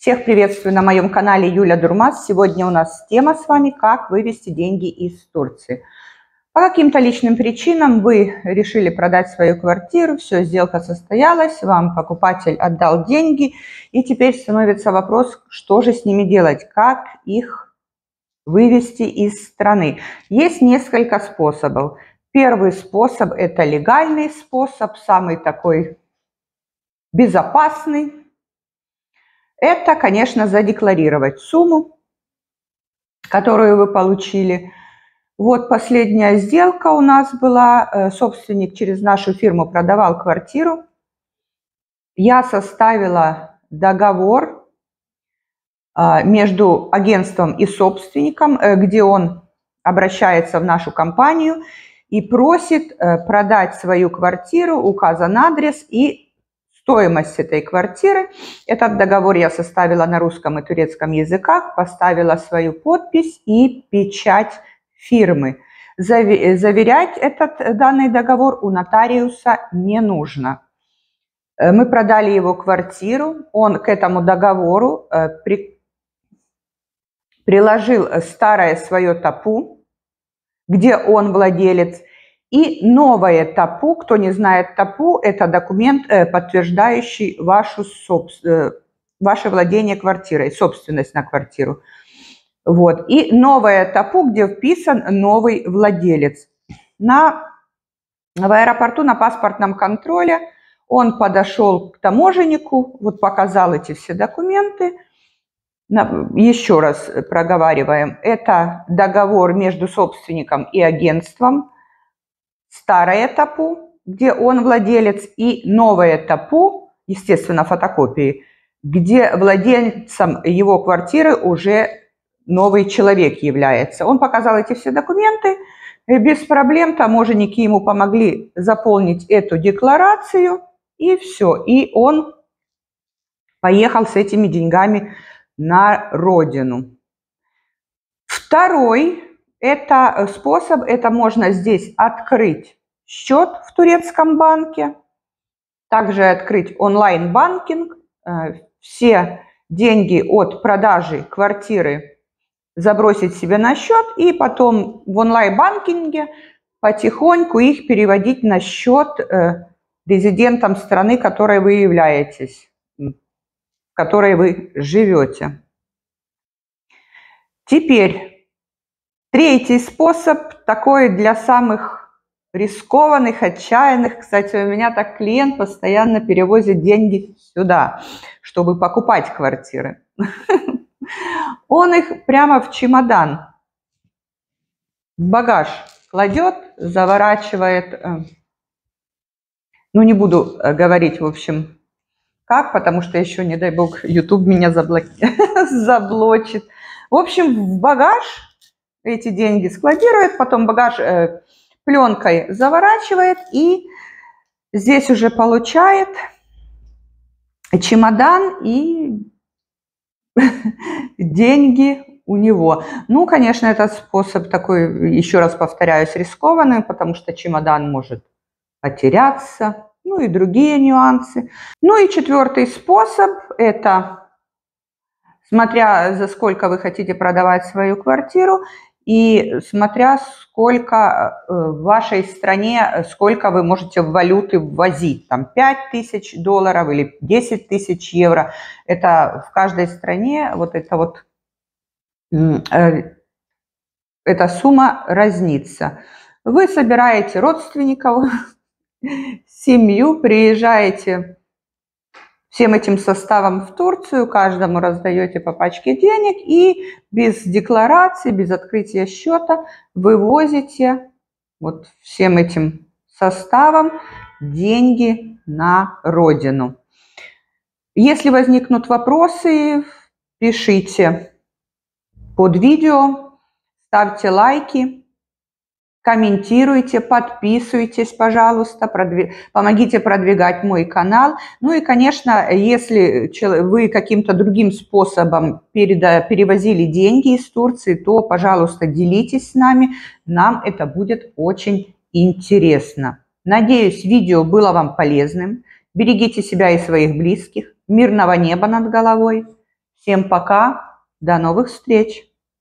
Всех приветствую на моем канале Юля Дурмас. Сегодня у нас тема с вами «Как вывести деньги из Турции». По каким-то личным причинам вы решили продать свою квартиру, все, сделка состоялась, вам покупатель отдал деньги, и теперь становится вопрос, что же с ними делать, как их вывести из страны. Есть несколько способов. Первый способ – это легальный способ, самый такой безопасный, это, конечно, задекларировать сумму, которую вы получили. Вот последняя сделка у нас была. Э, собственник через нашу фирму продавал квартиру. Я составила договор э, между агентством и собственником, э, где он обращается в нашу компанию и просит продать свою квартиру, указан адрес и стоимость этой квартиры. Этот договор я составила на русском и турецком языках, поставила свою подпись и печать фирмы. Заверять этот данный договор у нотариуса не нужно. Э, мы продали его квартиру, он к этому договору э, при... приложил старое свое ТАПУ, где он владелец, и новое ТАПУ, кто не знает ТАПУ, это документ, э, подтверждающий вашу, э, ваше владение квартирой, собственность на квартиру. Вот. И новое ТАПУ, где вписан новый владелец. На, в аэропорту на паспортном контроле он подошел к таможеннику, вот показал эти все документы. Еще раз проговариваем, это договор между собственником и агентством – старое ТАПУ, где он владелец, и новое ТАПУ, естественно, фотокопии, где владельцем его квартиры уже новый человек является. Он показал эти все документы, без проблем таможенники ему помогли заполнить эту декларацию, и все. И он поехал с этими деньгами на родину. Второй это э, способ, это можно здесь открыть счет в турецком банке, также открыть онлайн-банкинг, э, все деньги от продажи квартиры забросить себе на счет и потом в онлайн-банкинге потихоньку их переводить на счет э, резидентам страны, которой вы являетесь, в которой вы живете. Теперь Третий способ такой для самых рискованных, отчаянных. Кстати, у меня так клиент постоянно перевозит деньги сюда, чтобы покупать квартиры. Он их прямо в чемодан, в багаж кладет, заворачивает. Э, ну, не буду э, говорить, в общем, как, потому что еще, не дай бог, YouTube меня заблочит. В общем, в багаж эти деньги складирует, потом багаж э, пленкой заворачивает и здесь уже получает чемодан и деньги у него. Ну, конечно, этот способ такой, еще раз повторяюсь, рискованный, потому что чемодан может потеряться, ну и другие нюансы. Ну и четвертый способ – это, смотря за сколько вы хотите продавать свою квартиру, и смотря сколько э, в вашей стране, сколько вы можете валюты ввозить, там 5 тысяч долларов или 10 тысяч евро, это в каждой стране вот это вот, э, эта сумма разнится. Вы собираете родственников, семью, приезжаете всем этим составом в Турцию, каждому раздаете по пачке денег и без декларации, без открытия счета вывозите вот всем этим составом деньги на родину. Если возникнут вопросы, пишите под видео, ставьте лайки комментируйте, подписывайтесь, пожалуйста, продвиг... помогите продвигать мой канал. Ну и, конечно, если вы каким-то другим способом переда... перевозили деньги из Турции, то, пожалуйста, делитесь с нами, нам это будет очень интересно. Надеюсь, видео было вам полезным. Берегите себя и своих близких. Мирного неба над головой. Всем пока, до новых встреч!